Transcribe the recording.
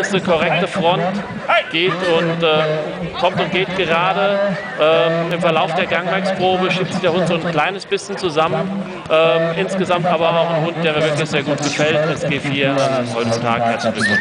ist eine korrekte Front, geht und äh, kommt und geht gerade. Ähm, Im Verlauf der Gangwerksprobe schiebt sich der Hund so ein kleines bisschen zusammen. Ähm, insgesamt aber auch ein Hund, der mir wirklich sehr gut gefällt. SG4 an einem Tag. Herzlichen Glückwunsch.